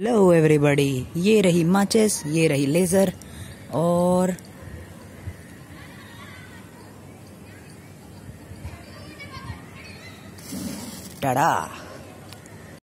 hello everybody ये रही माचिस ये रही लेज़र और टड़ा